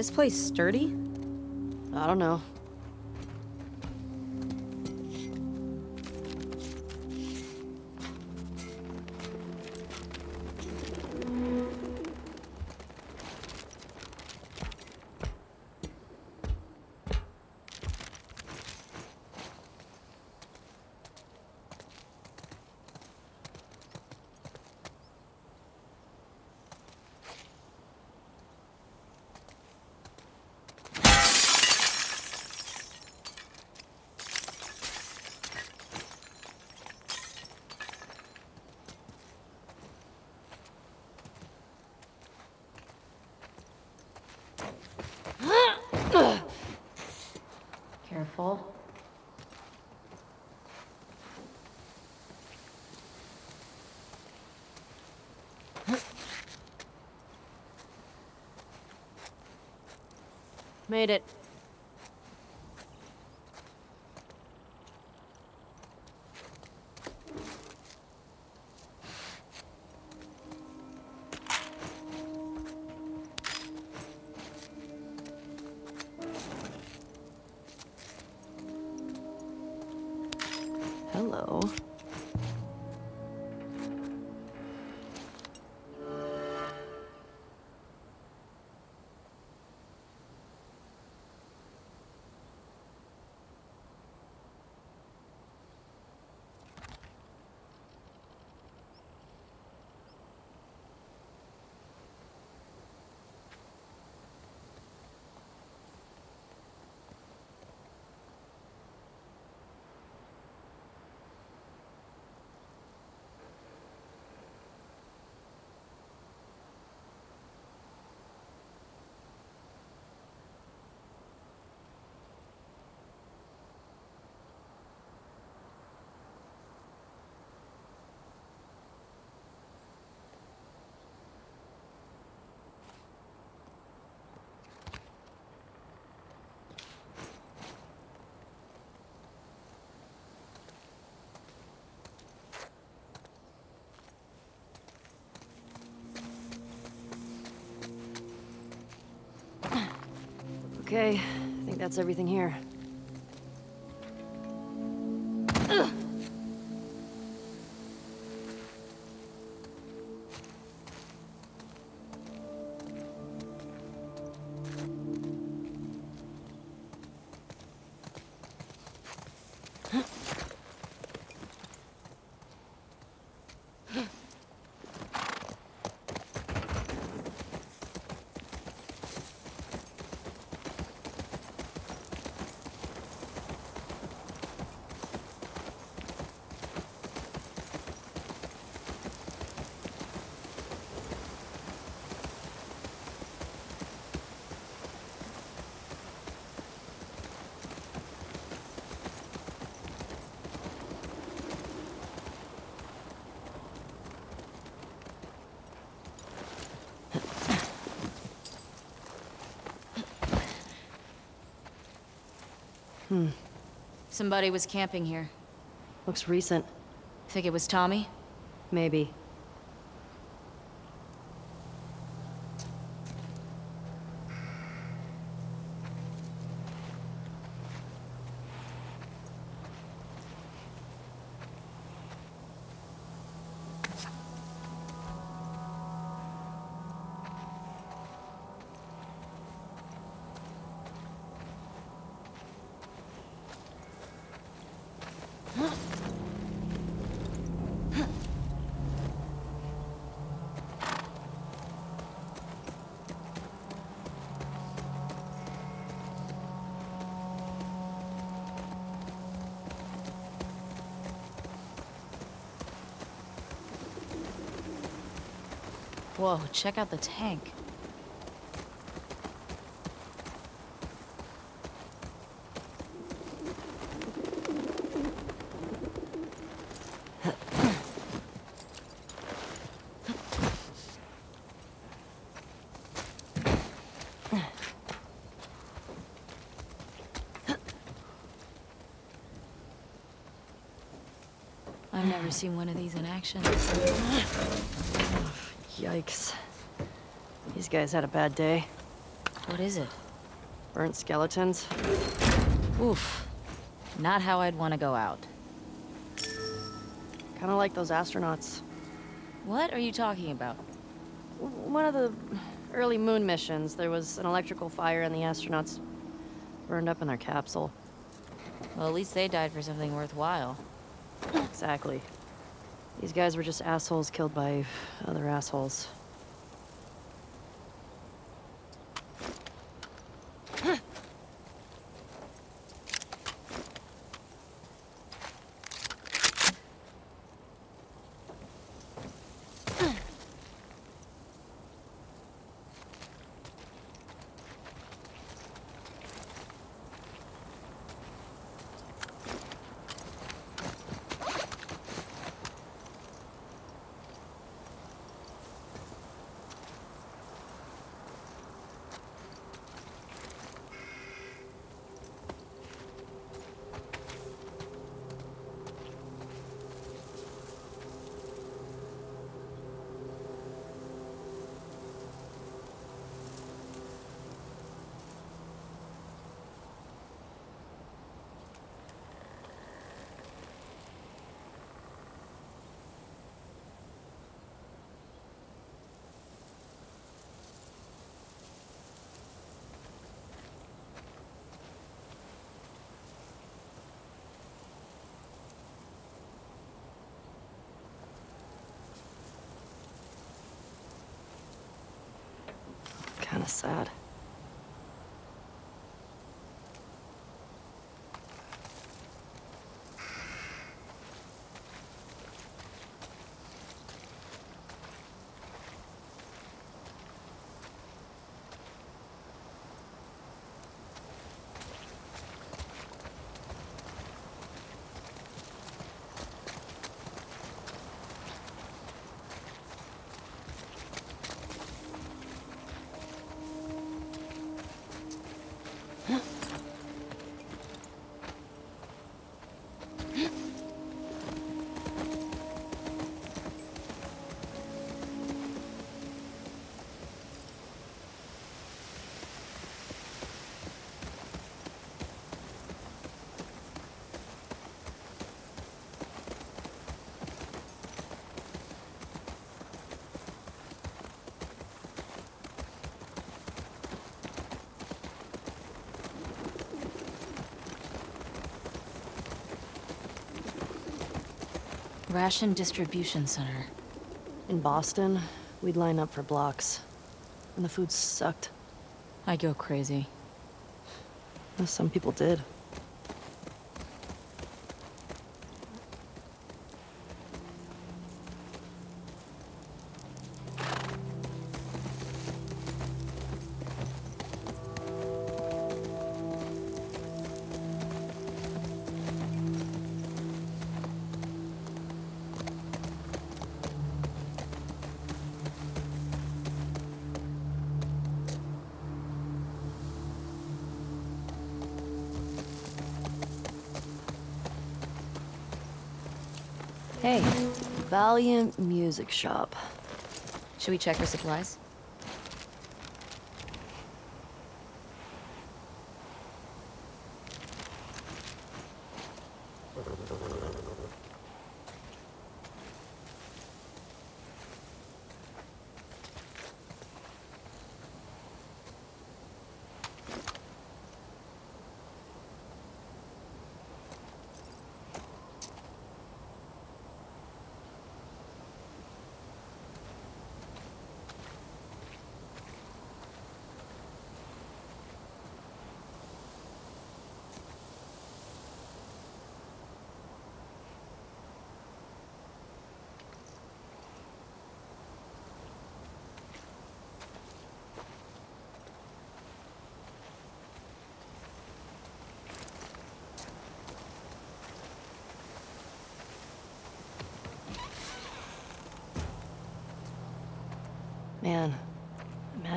Is this place sturdy? I don't know. Careful. Made it. Okay, I think that's everything here. Somebody was camping here. Looks recent. Think it was Tommy? Maybe. Whoa, check out the tank. I've never seen one of these in action. Yikes. These guys had a bad day. What is it? Burnt skeletons. Oof. Not how I'd want to go out. Kind of like those astronauts. What are you talking about? One of the early moon missions, there was an electrical fire and the astronauts burned up in their capsule. Well, at least they died for something worthwhile. Exactly. These guys were just assholes killed by other assholes. Sad. Ration Distribution Center. In Boston, we'd line up for blocks. And the food sucked. I go crazy. Well, Some people did. Hey, Valiant Music Shop. Should we check for supplies?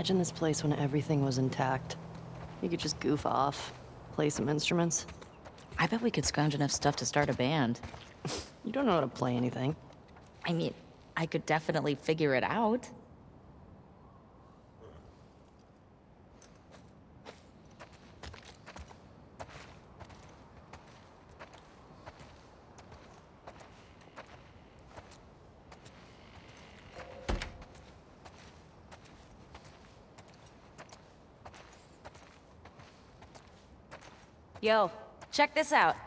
Imagine this place when everything was intact. You could just goof off, play some instruments. I bet we could scrounge enough stuff to start a band. You don't know how to play anything. I mean, I could definitely figure it out. Yo, check this out.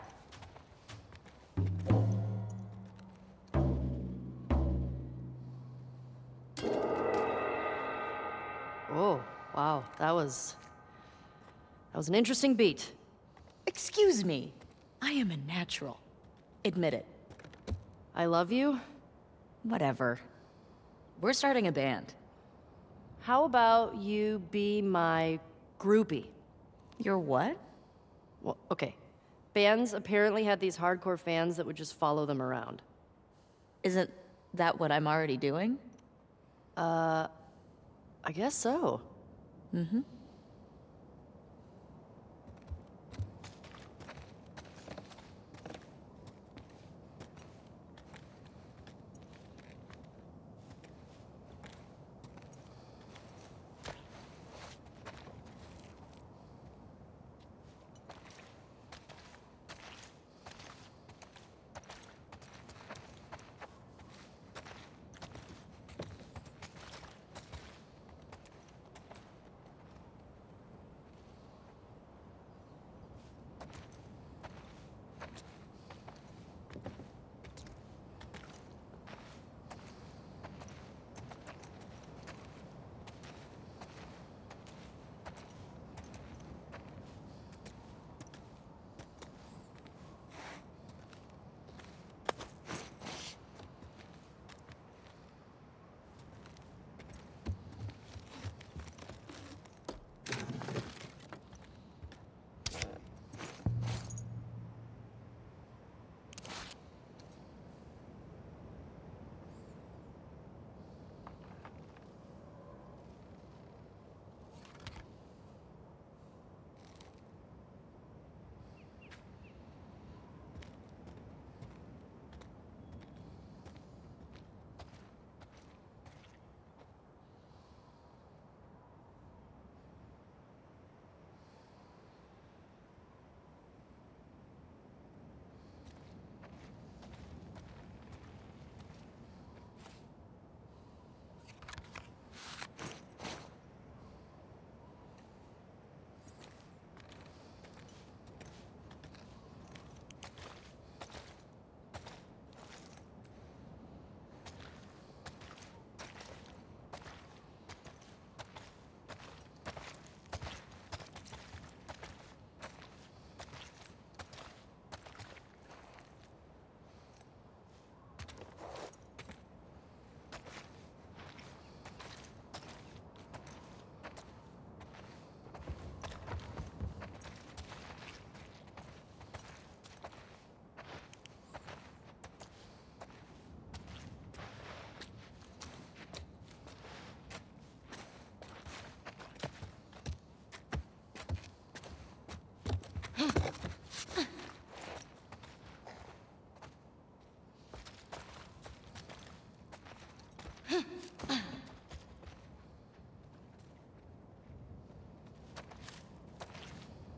Oh, wow. That was. That was an interesting beat. Excuse me. I am a natural. Admit it. I love you. Whatever. We're starting a band. How about you be my groupie? You're what? Well, okay. Bands apparently had these hardcore fans that would just follow them around. Isn't that what I'm already doing? Uh, I guess so.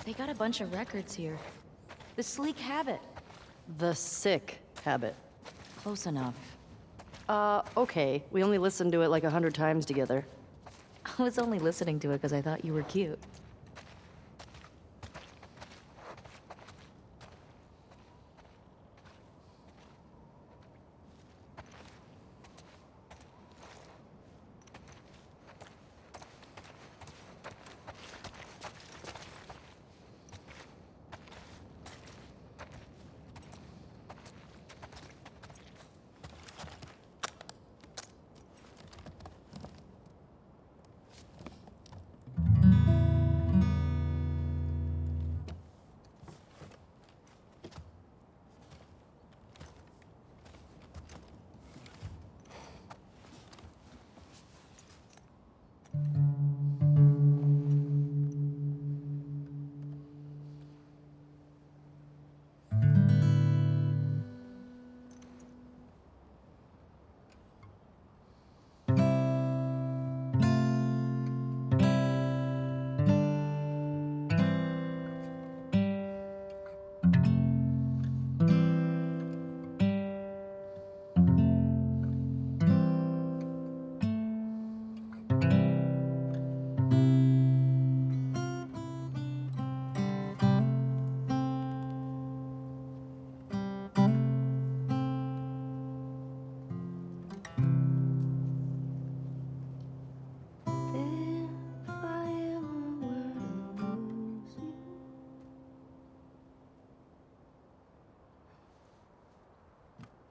They got a bunch of records here. The Sleek Habit. The sick habit. Close enough. Uh, okay. We only listened to it like a hundred times together. I was only listening to it because I thought you were cute.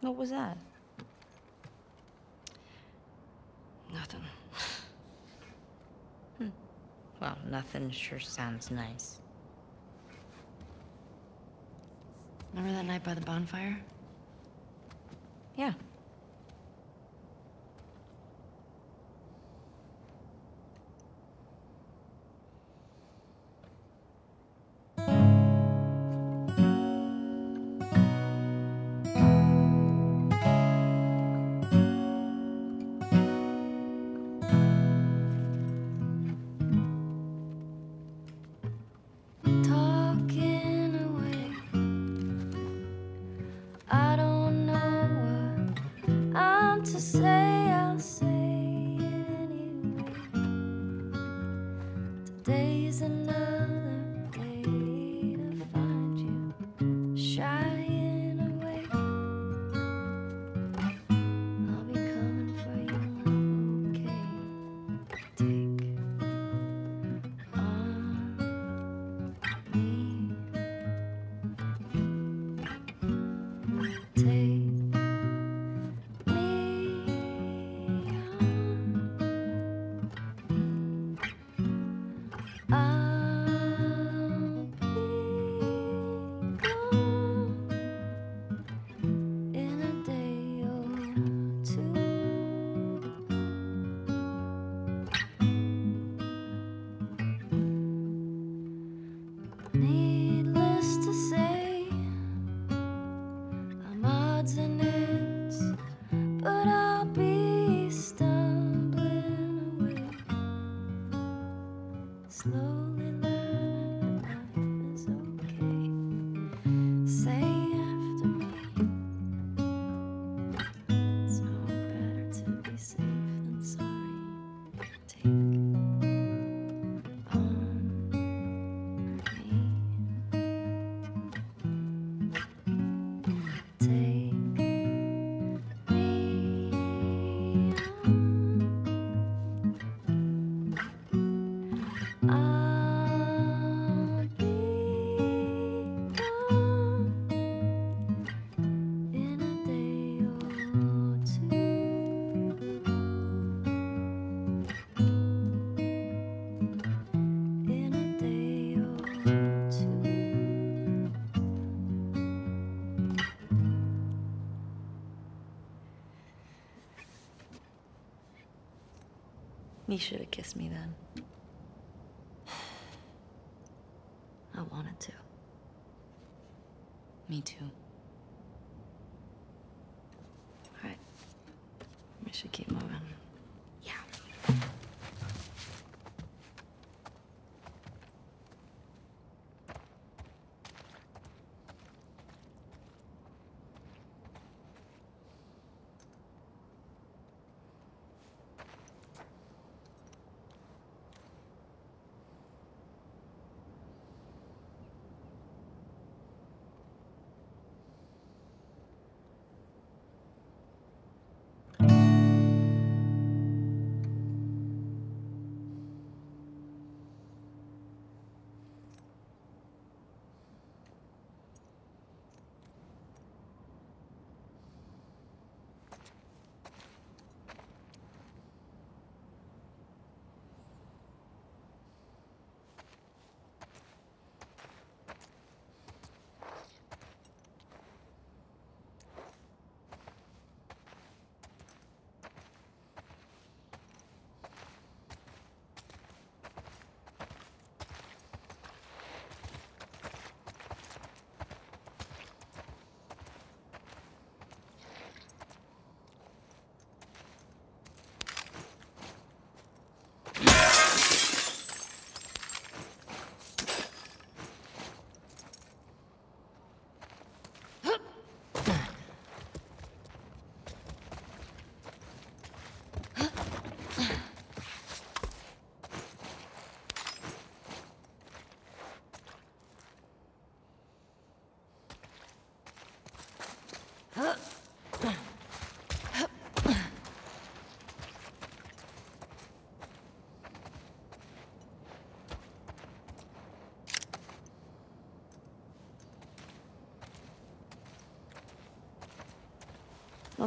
What was that? Nothing. hmm. Well, nothing sure sounds nice. Remember that night by the bonfire? He should have kissed me then.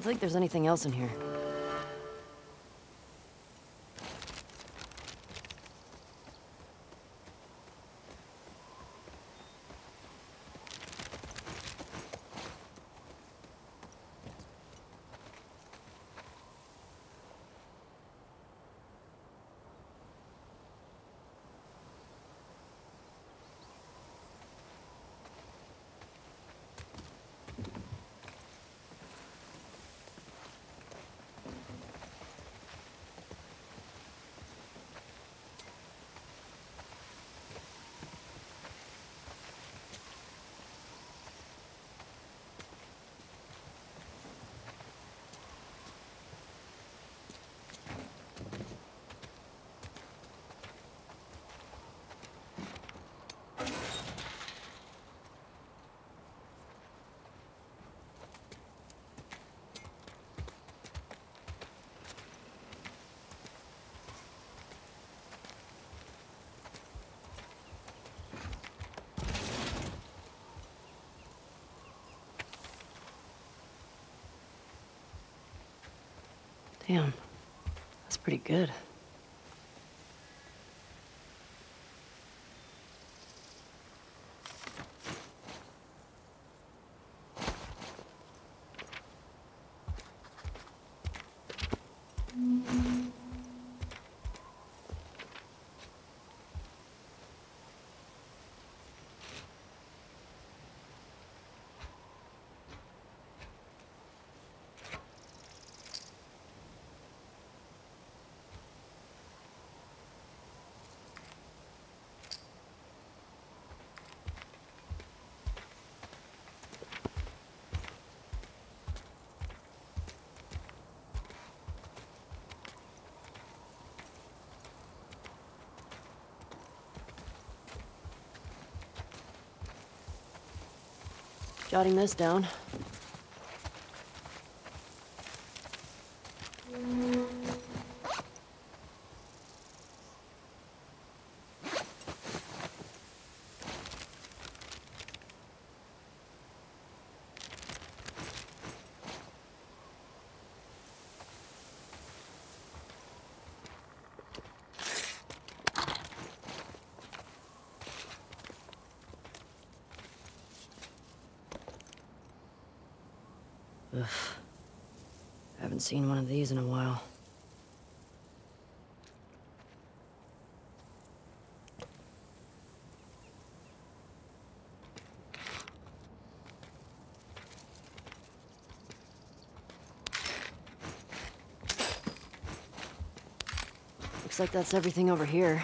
Don't think there's anything else in here. Damn. That's pretty good. Jotting this down. Haven't seen one of these in a while. Looks like that's everything over here.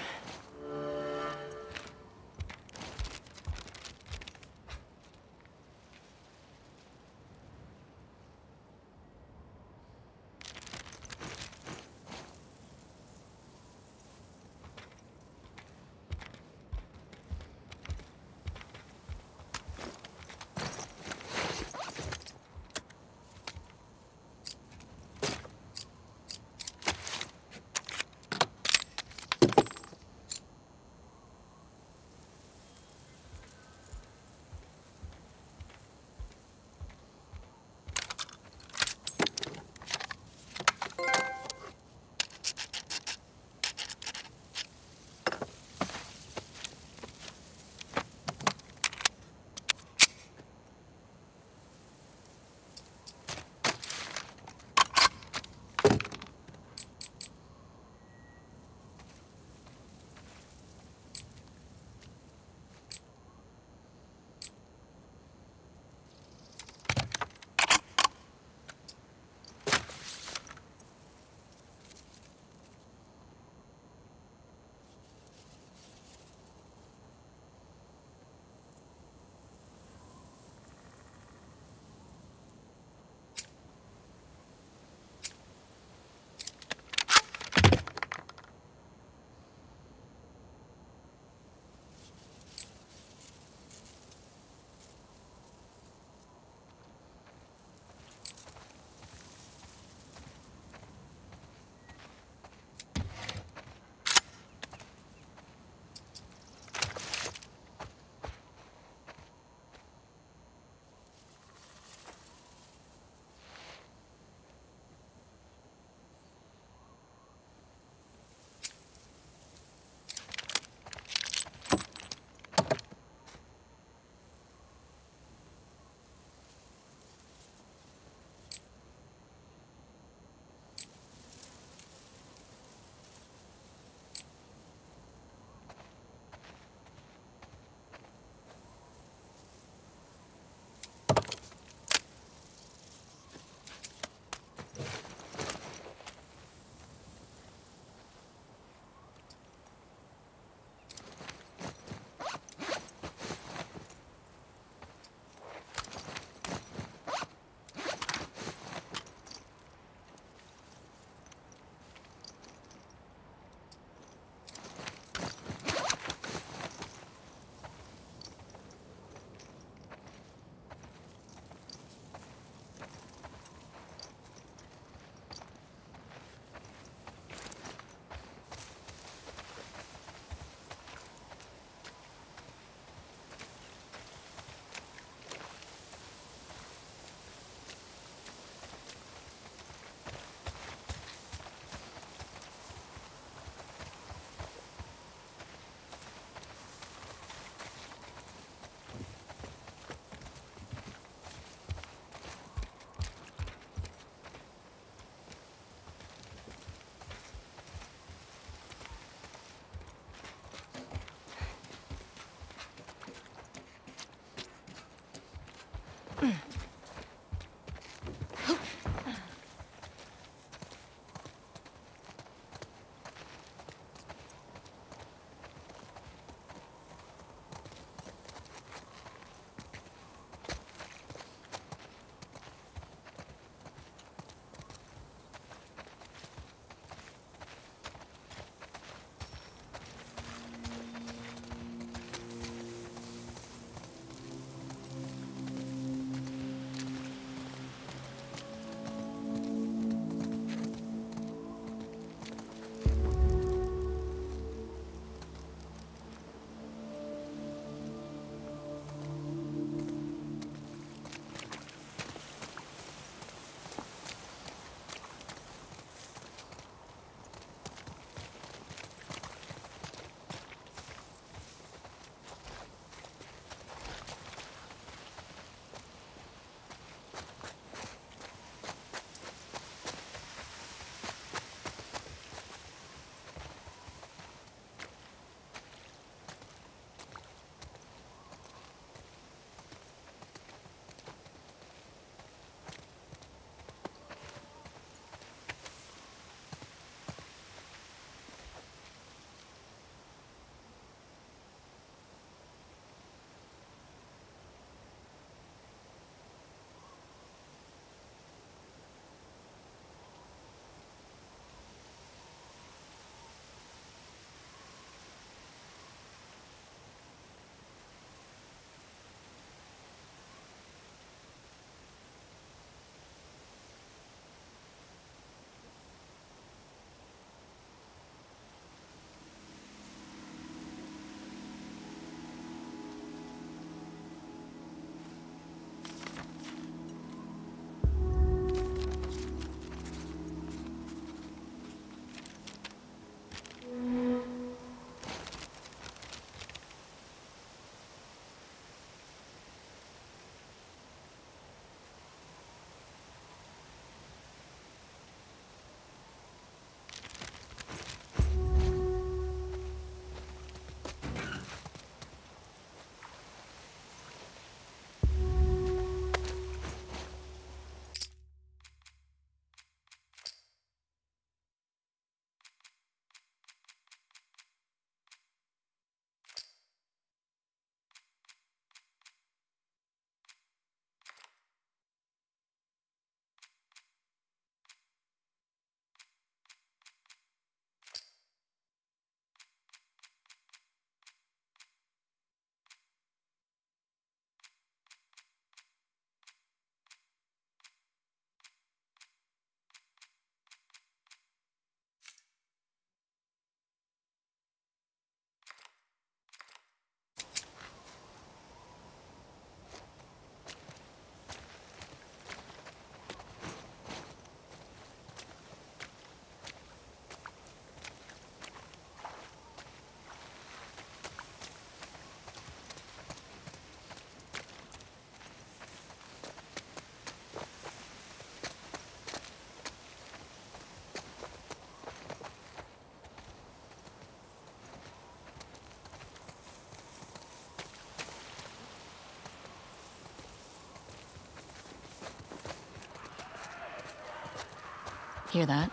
Hear that?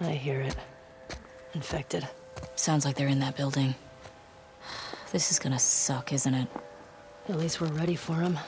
I hear it. Infected. Sounds like they're in that building. This is gonna suck, isn't it? At least we're ready for him.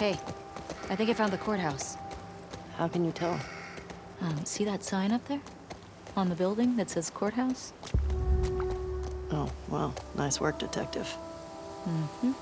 Hey, I think I found the courthouse. How can you tell? Um, see that sign up there? On the building that says courthouse? Oh, well, nice work, detective. Mm-hmm.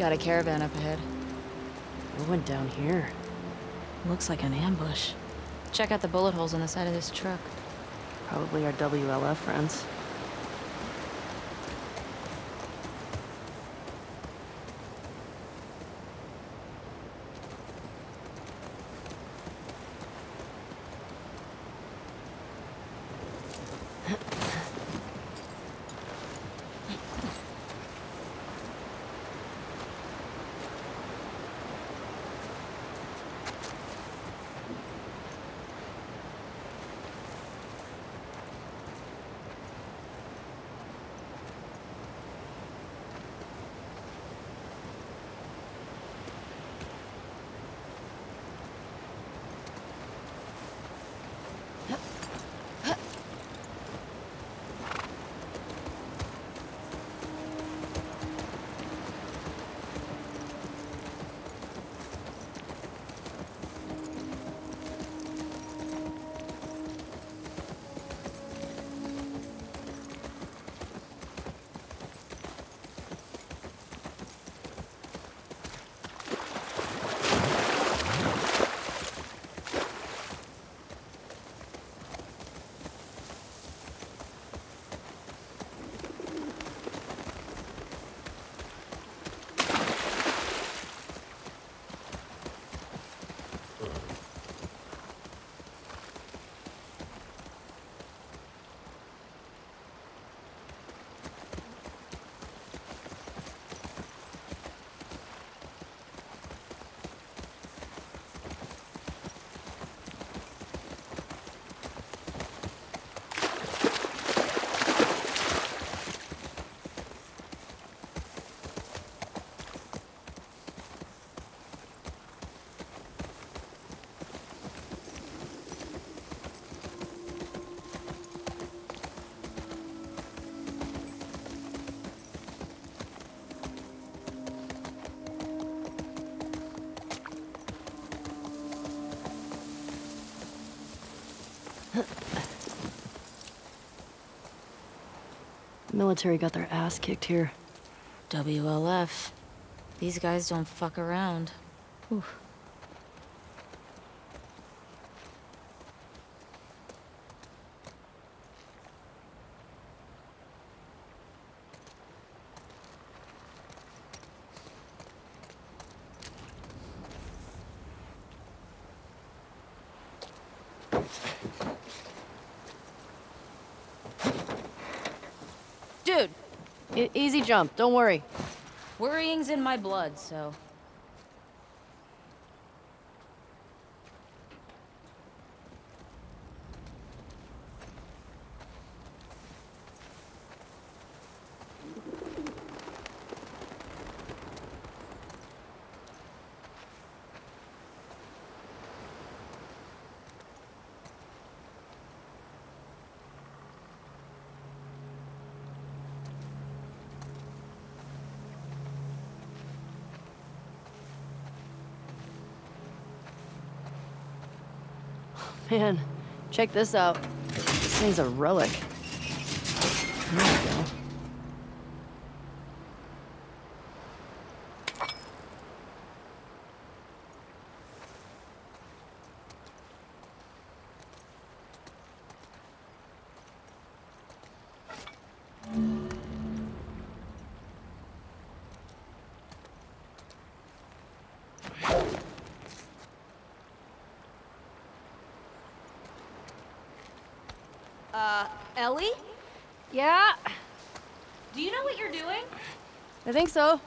Got a caravan up ahead. What went down here? Looks like an ambush. Check out the bullet holes on the side of this truck. Probably our WLF friends. Military got their ass kicked here. WLF. These guys don't fuck around. Whew. Jump, don't worry. Worrying's in my blood, so. Check this out. This thing's a relic. There we go. Uh, Ellie? Yeah, Do you know what you're doing? I think so.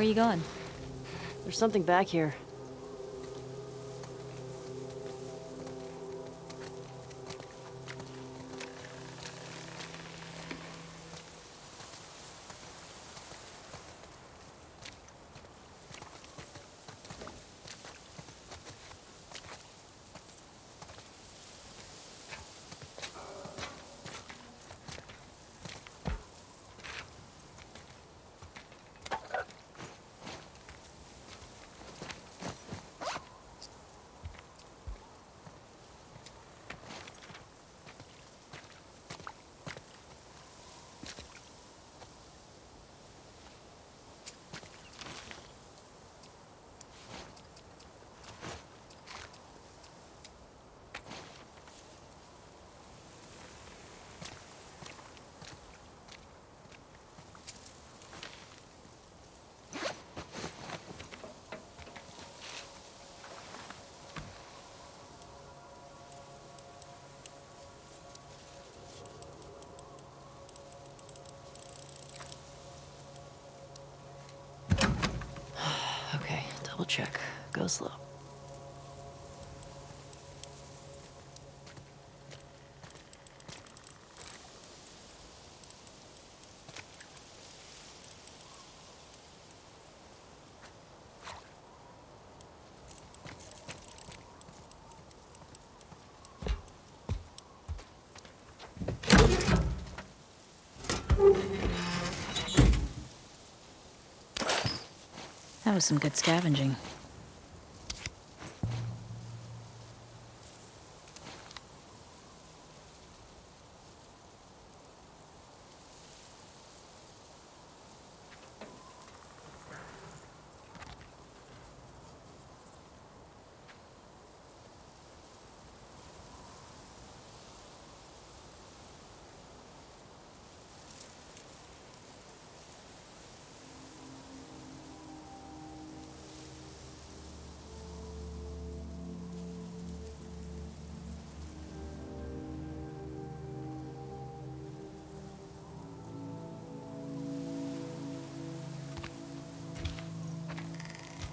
Where are you going? There's something back here. Okay, double check. Go slow. That was some good scavenging.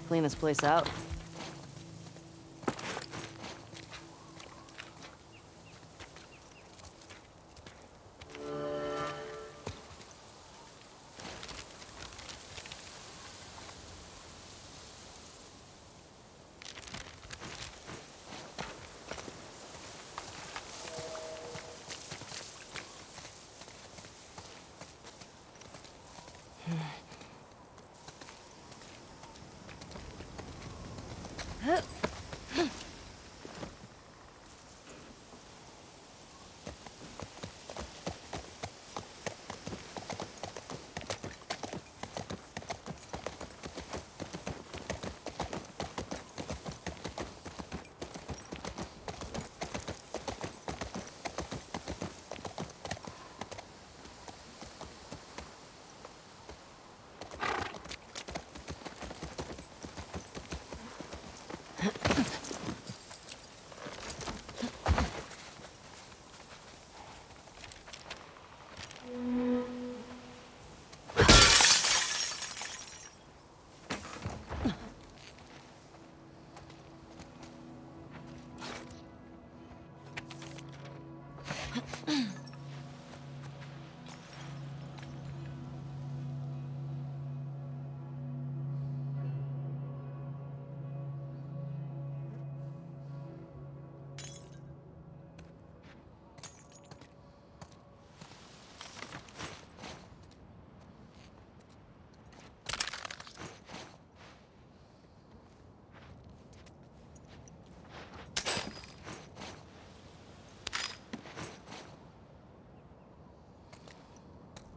Clean this place out. 嗯。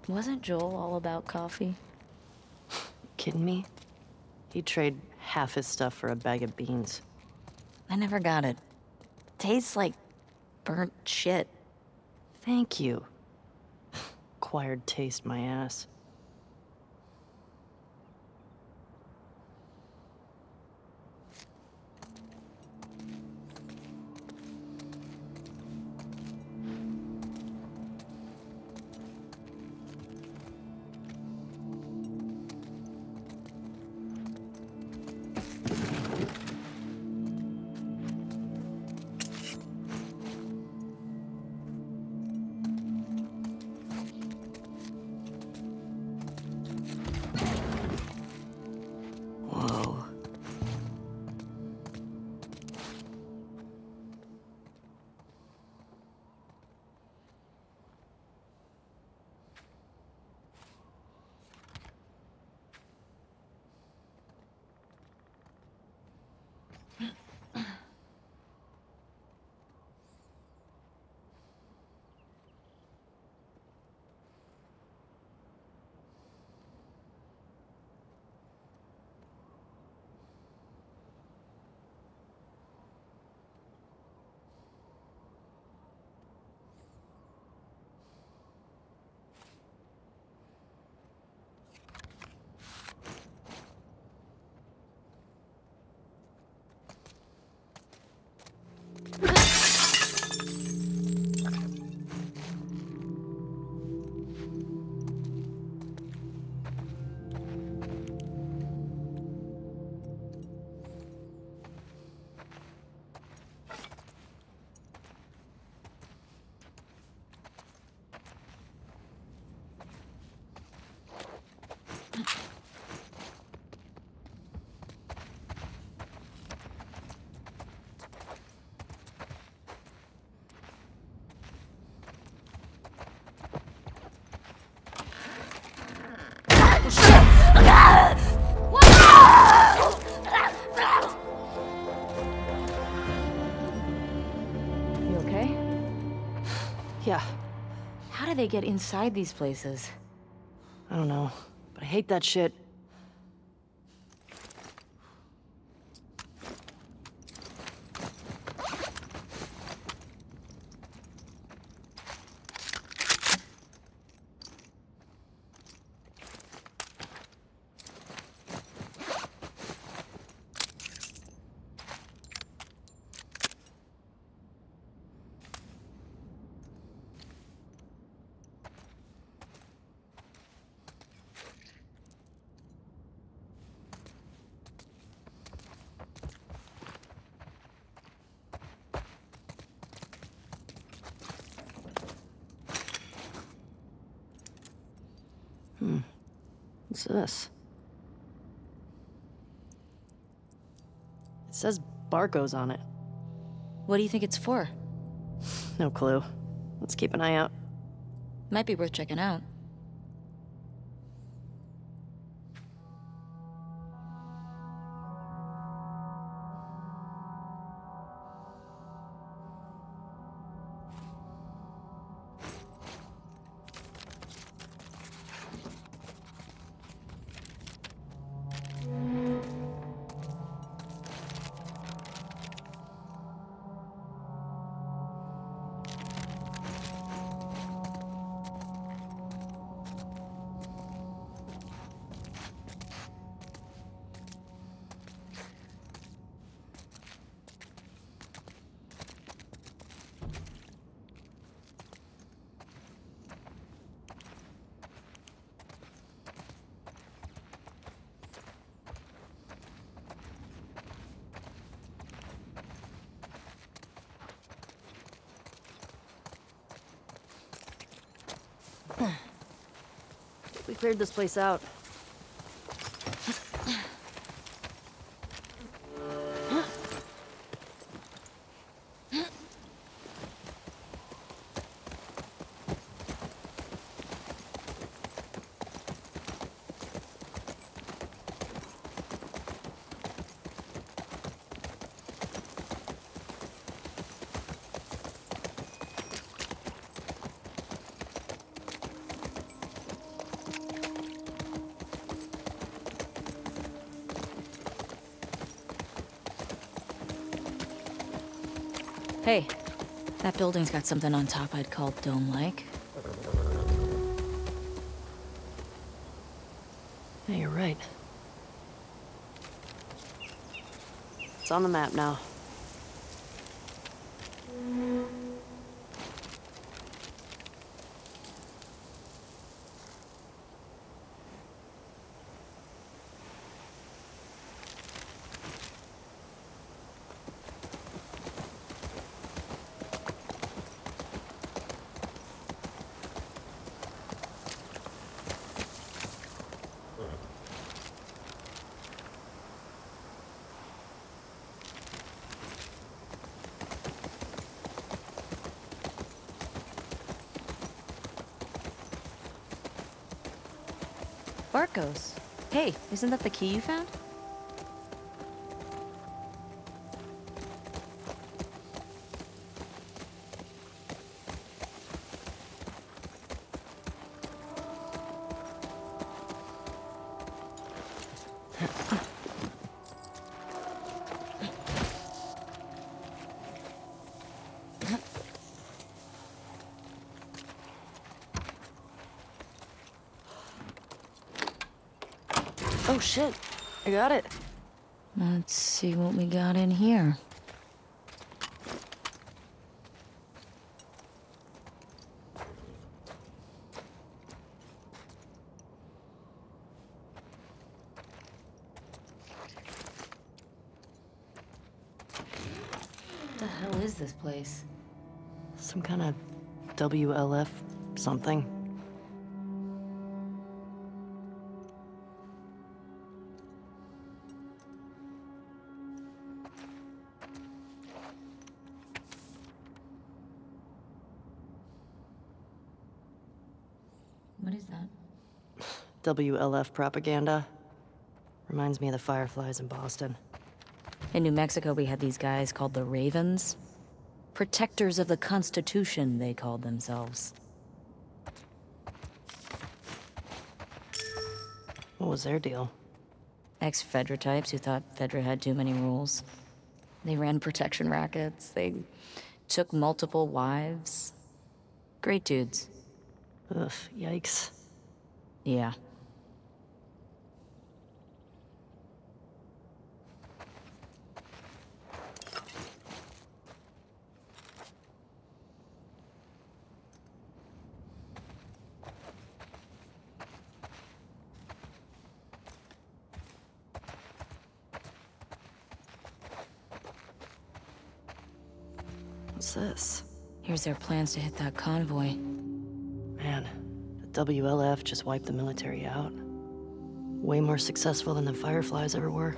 Wasn't Joel all about coffee? Kidding me? He'd trade half his stuff for a bag of beans. I never got it. Tastes like burnt shit. Thank you. Acquired taste my ass. Do they get inside these places? I don't know, but I hate that shit. What's this? It says Barco's on it. What do you think it's for? No clue. Let's keep an eye out. Might be worth checking out. Cleared this place out. Building's got something on top I'd call dome-like. Yeah, you're right. It's on the map now. Barco's. Hey, isn't that the key you found? Shit! I got it. Let's see what we got in here. What the hell is this place? Some kind of WLF something. is that? WLF propaganda. Reminds me of the Fireflies in Boston. In New Mexico, we had these guys called the Ravens. Protectors of the Constitution, they called themselves. What was their deal? Ex-Fedra types who thought Fedra had too many rules. They ran protection rackets. They took multiple wives. Great dudes. Ugh, yikes. Yeah. What's this? Here's their plans to hit that convoy. WLF just wiped the military out. Way more successful than the Fireflies ever were.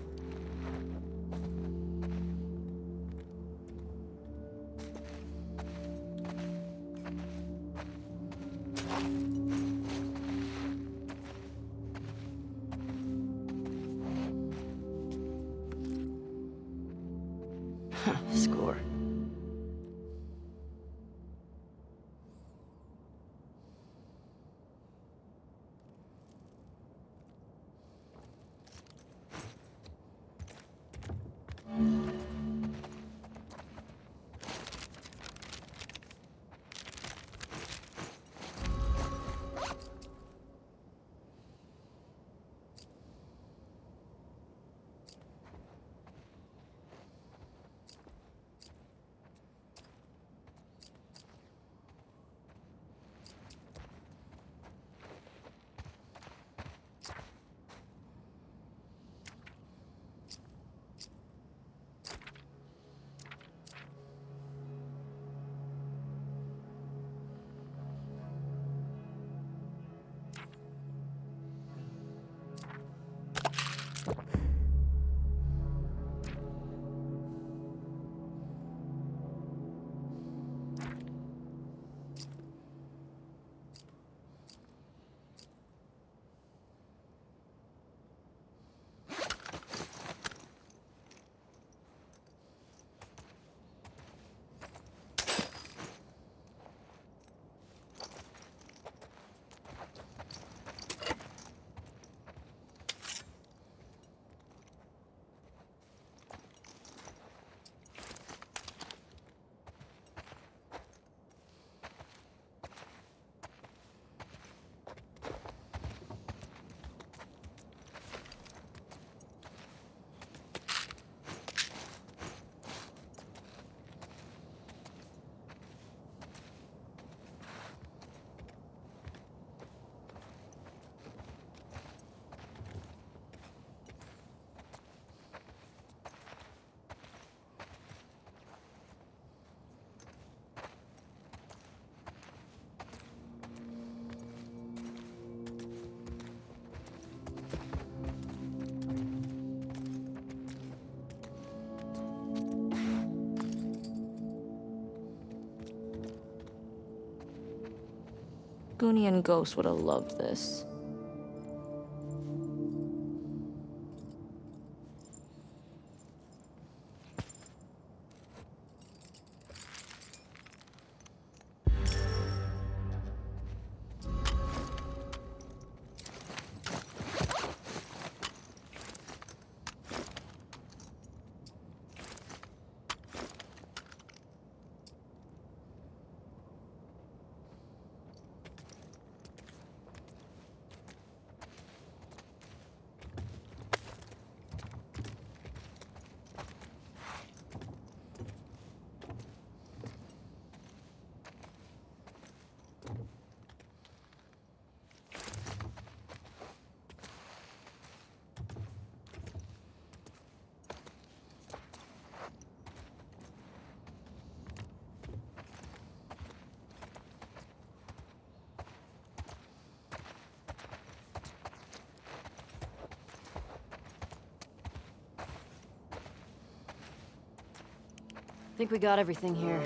Goonie and Ghost would have loved this. I think we got everything here.